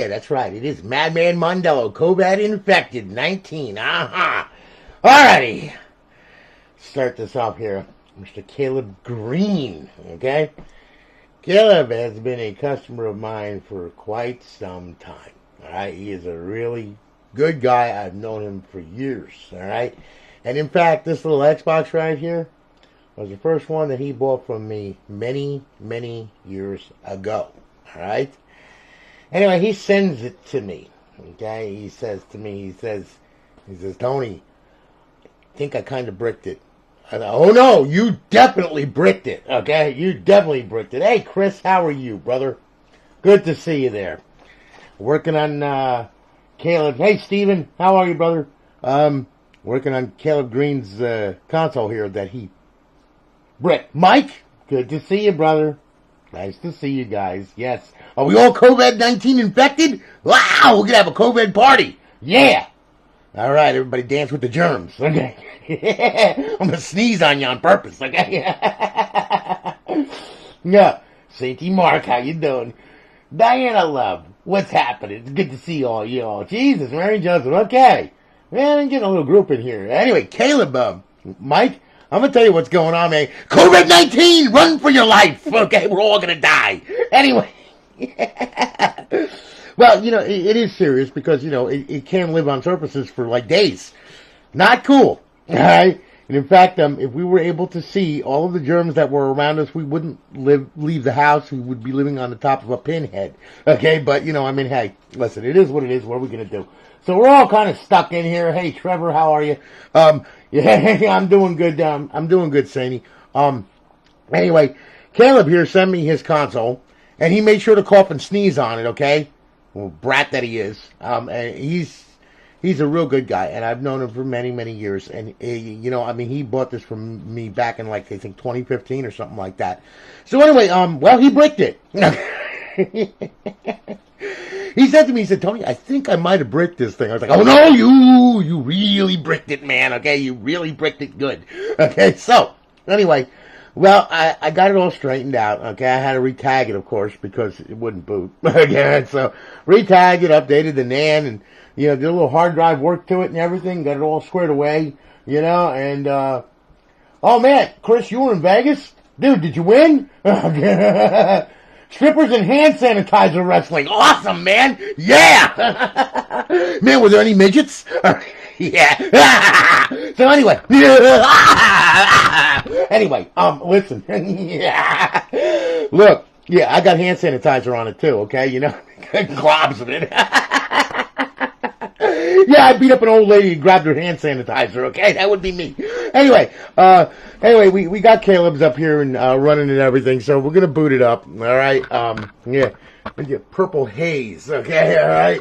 Yeah, that's right. It is Madman Mondello, COVID infected, 19. Uh-huh. Alrighty. Start this off here. Mr. Caleb Green, okay? Caleb has been a customer of mine for quite some time. Alright, he is a really good guy. I've known him for years, alright? And in fact, this little Xbox right here was the first one that he bought from me many, many years ago, alright? Anyway, he sends it to me. Okay, he says to me, he says, he says, Tony, I think I kind of bricked it. I thought, oh no, you definitely bricked it. Okay, you definitely bricked it. Hey, Chris, how are you, brother? Good to see you there. Working on uh, Caleb. Hey, Steven, how are you, brother? Um, working on Caleb Green's uh, console here that he bricked. Mike, good to see you, brother. Nice to see you guys. Yes. Are we all COVID-19 infected? Wow, we're gonna have a COVID party. Yeah. All right, everybody dance with the germs. Okay. I'm gonna sneeze on you on purpose. Okay. yeah. Sainty Mark, how you doing? Diana Love, what's happening? It's good to see all you all. Jesus, Mary Joseph. Okay. Man, I'm getting a little group in here. Anyway, Caleb, um, Mike, I'm gonna tell you what's going on, man. COVID-19, run for your life. Okay, we're all gonna die. Anyway. well, you know, it, it is serious because, you know, it, it can live on surfaces for like days. Not cool. Alright? And in fact, um, if we were able to see all of the germs that were around us, we wouldn't live, leave the house. We would be living on the top of a pinhead. Okay? But, you know, I mean, hey, listen, it is what it is. What are we gonna do? So we're all kind of stuck in here. Hey, Trevor, how are you? Um, yeah, I'm doing good. Um, I'm doing good, Sandy. Um, anyway, Caleb here sent me his console, and he made sure to cough and sneeze on it. Okay, well, brat that he is. Um, and he's he's a real good guy, and I've known him for many many years. And he, you know, I mean, he bought this from me back in like I think 2015 or something like that. So anyway, um, well, he bricked it. he said to me, he said, Tony, I think I might have bricked this thing. I was like, oh no, you, you really bricked it, man. Okay. You really bricked it good. Okay. So anyway, well, I, I got it all straightened out. Okay. I had to retag it, of course, because it wouldn't boot again. So retag it, updated the NAND and, you know, did a little hard drive work to it and everything, got it all squared away, you know, and, uh, oh man, Chris, you were in Vegas? Dude, did you win? Strippers and hand sanitizer wrestling. Awesome, man. Yeah. man, were there any midgets? yeah. so anyway. anyway, um, listen. Look, yeah, I got hand sanitizer on it too, okay? You know, globs of it. Yeah, I beat up an old lady and grabbed her hand sanitizer. Okay, that would be me. Anyway, uh, anyway, we, we got Caleb's up here and uh, running and everything, so we're gonna boot it up. All right. Um, yeah, and get purple haze. Okay. All right.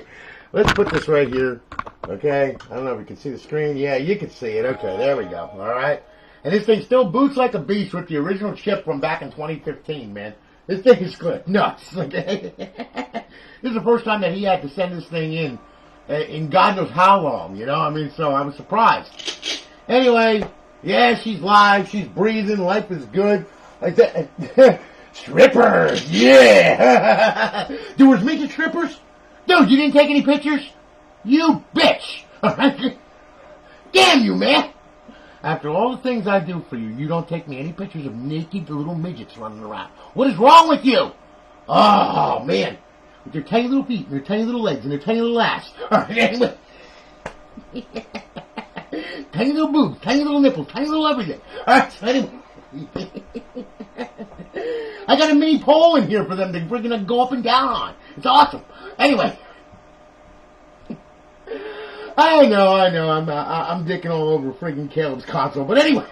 Let's put this right here. Okay. I don't know if you can see the screen. Yeah, you can see it. Okay, there we go. All right. And this thing still boots like a beast with the original chip from back in 2015, man. This thing is good. Nuts. Okay. this is the first time that he had to send this thing in in God knows how long, you know? I mean, so I was surprised. Anyway, yeah, she's live, she's breathing, life is good. Like that. strippers, yeah! There was midget strippers? Dude, you didn't take any pictures? You bitch! Damn you, man! After all the things I do for you, you don't take me any pictures of naked little midgets running around. What is wrong with you? Oh, man with their tiny little feet and their tiny little legs and their tiny little ass. Anyway. tiny little boobs, tiny little nipples, tiny little everything. Alright, so anyway. I got a mini pole in here for them to freaking go up and down on. It's awesome. Anyway. I know, I know, I'm, uh, I'm dicking all over freaking Caleb's console, but anyway,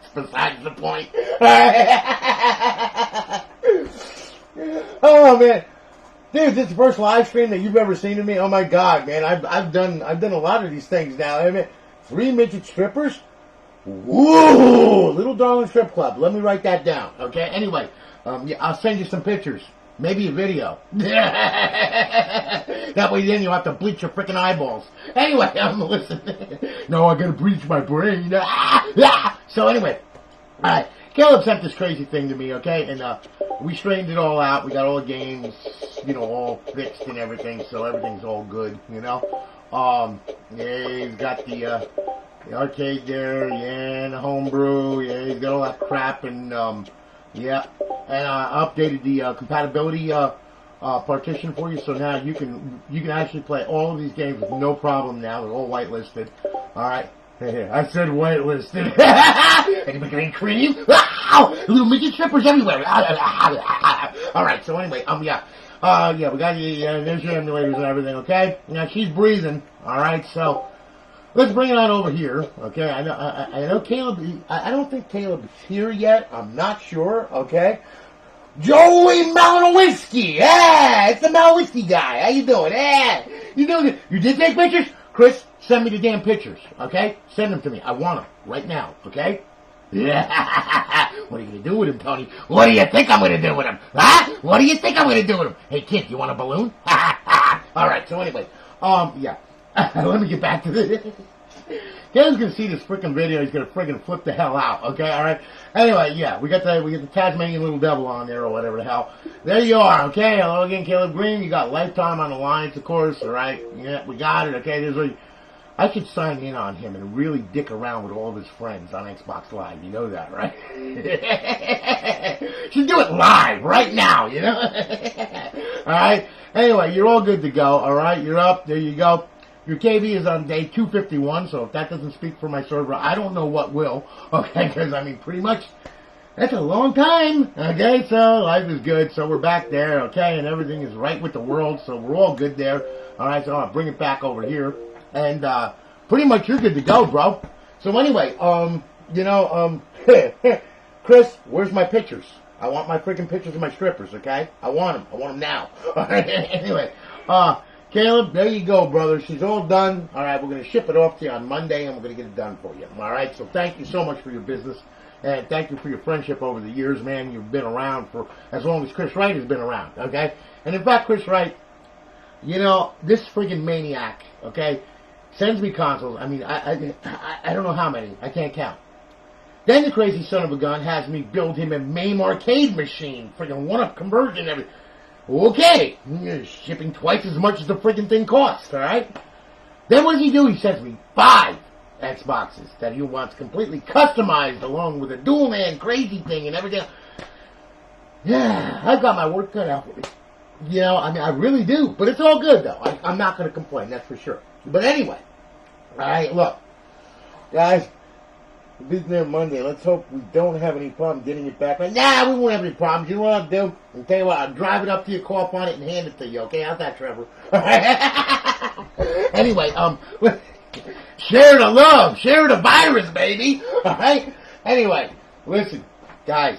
it's besides the point. oh man, Dude, this is the first live stream that you've ever seen of me. Oh my god, man! I've I've done I've done a lot of these things now. I mean, three midget strippers. Whoa, little darling strip club. Let me write that down. Okay. Anyway, um, yeah, I'll send you some pictures. Maybe a video. that way then you'll have to bleach your freaking eyeballs. Anyway, I'm listening. no, I gotta bleach my brain. so anyway, alright. Caleb sent this crazy thing to me, okay? And uh, we straightened it all out. We got all the games, you know, all fixed and everything, so everything's all good, you know? Um, yeah, he's got the, uh, the arcade there, yeah, and the homebrew, yeah, he's got all that crap, and, um, yeah. And I updated the uh, compatibility uh, uh, partition for you, so now you can you can actually play all of these games with no problem now. They're all whitelisted. All right. I said whitelisted. Any cream? Little midget strippers everywhere. All right. So anyway, um, yeah, uh, yeah, we got the uh, emulators and everything. Okay. Now she's breathing. All right. So let's bring it on over here. Okay. I know. I, I know Caleb. I, don't think Caleb is here yet. I'm not sure. Okay. Joey Malowinski. Yeah, it's the Malowinski guy. How you doing? Yeah, you doing? You did take pictures? Chris, send me the damn pictures, okay? Send them to me. I want them right now, okay? Yeah. what are you gonna do with him, Tony? What do you think I'm gonna do with him? Huh? What do you think I'm gonna do with him? Hey, kid, you want a balloon? All right. So anyway, um, yeah. Let me get back to this. Gary's gonna see this freaking video. He's gonna freaking flip the hell out. Okay, all right. Anyway, yeah, we got the we got the Tasmanian little devil on there or whatever the hell. There you are. Okay, hello again, Caleb Green. You got lifetime on the Alliance, of course. All right. Yeah, we got it. Okay, there's a. I should sign in on him and really dick around with all of his friends on Xbox Live. You know that, right? should do it live right now. You know. all right. Anyway, you're all good to go. All right, you're up. There you go. Your KV is on day 251, so if that doesn't speak for my server, I don't know what will. Okay, because I mean, pretty much, that's a long time. Okay, so life is good, so we're back there. Okay, and everything is right with the world, so we're all good there. All right, so I'll bring it back over here, and uh, pretty much you're good to go, bro. So anyway, um, you know, um, Chris, where's my pictures? I want my freaking pictures of my strippers. Okay, I want them. I want them now. anyway, uh. Caleb, there you go, brother. She's all done. All right, we're going to ship it off to you on Monday, and we're going to get it done for you. All right, so thank you so much for your business, and thank you for your friendship over the years, man. You've been around for as long as Chris Wright has been around, okay? And in fact, Chris Wright, you know, this freaking maniac, okay, sends me consoles. I mean, I, I, I, don't know how many. I can't count. Then the crazy son of a gun has me build him a MAME arcade machine, freaking one-up conversion, everything. Okay, shipping twice as much as the freaking thing costs, alright? Then what does he do? He sends me five Xboxes that he wants completely customized along with a dual man crazy thing and everything. Yeah, I've got my work cut out for me. You know, I mean, I really do. But it's all good, though. I, I'm not going to complain, that's for sure. But anyway, alright, look. Guys, Visit there Monday. Let's hope we don't have any problem getting it back. nah, we won't have any problems. You know what I'll do? I'll tell you what, I'll drive it up to your car, on it, and hand it to you, okay? How's that, Trevor? anyway, um, share the love, share the virus, baby, alright? Anyway, listen, guys,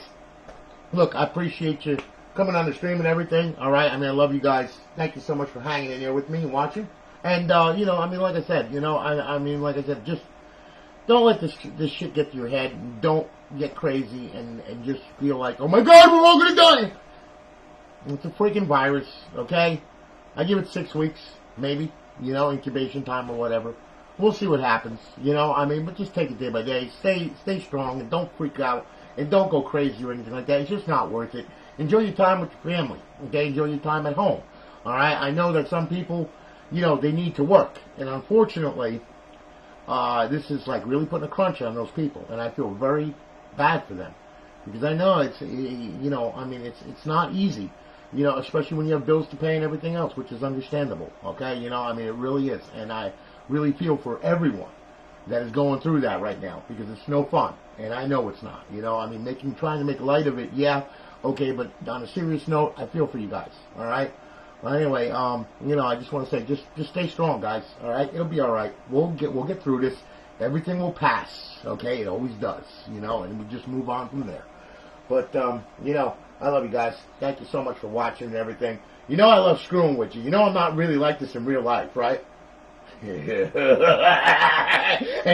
look, I appreciate you coming on the stream and everything, alright? I mean, I love you guys. Thank you so much for hanging in there with me and watching. And, uh, you know, I mean, like I said, you know, I, I mean, like I said, just don't let this this shit get to your head. Don't get crazy and and just feel like, oh my god, we're all gonna die. It's a freaking virus, okay? I give it six weeks, maybe, you know, incubation time or whatever. We'll see what happens, you know. I mean, but just take it day by day. Stay stay strong and don't freak out and don't go crazy or anything like that. It's just not worth it. Enjoy your time with your family, okay? Enjoy your time at home. All right. I know that some people, you know, they need to work, and unfortunately uh, this is like really putting a crunch on those people, and I feel very bad for them because I know it's you know I mean it's it's not easy, you know especially when you have bills to pay and everything else, which is understandable. Okay, you know I mean it really is, and I really feel for everyone that is going through that right now because it's no fun, and I know it's not. You know I mean making trying to make light of it, yeah, okay, but on a serious note, I feel for you guys. All right. Well, anyway, um, you know, I just want to say, just just stay strong, guys. All right, it'll be all right. We'll get we'll get through this. Everything will pass. Okay, it always does. You know, and we just move on from there. But um, you know, I love you guys. Thank you so much for watching and everything. You know, I love screwing with you. You know, I'm not really like this in real life, right? and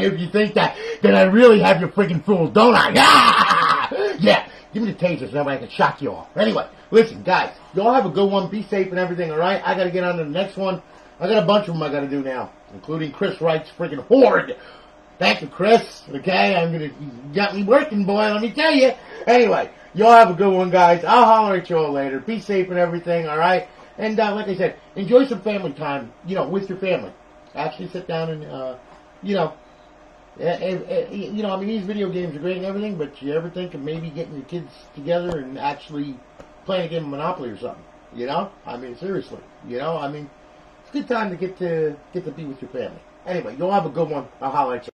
if you think that, then I really have you freaking fooled, don't I? yeah, give me the tasers, so I can shock you all. Anyway. Listen, guys, y'all have a good one. Be safe and everything, alright? I gotta get on to the next one. I got a bunch of them I gotta do now, including Chris Wright's freaking Horde. Thank you, Chris. Okay, I'm gonna got me working, boy. Let me tell you. Anyway, y'all have a good one, guys. I'll holler at you all later. Be safe and everything. All right. And uh, like I said, enjoy some family time. You know, with your family. Actually, sit down and uh, you know. Eh, eh, eh, You know, I mean, these video games are great and everything, but you ever think of maybe getting your kids together and actually playing a game of Monopoly or something? You know, I mean, seriously. You know, I mean, it's a good time to get to get to be with your family. Anyway, you'll have a good one. I'll at you.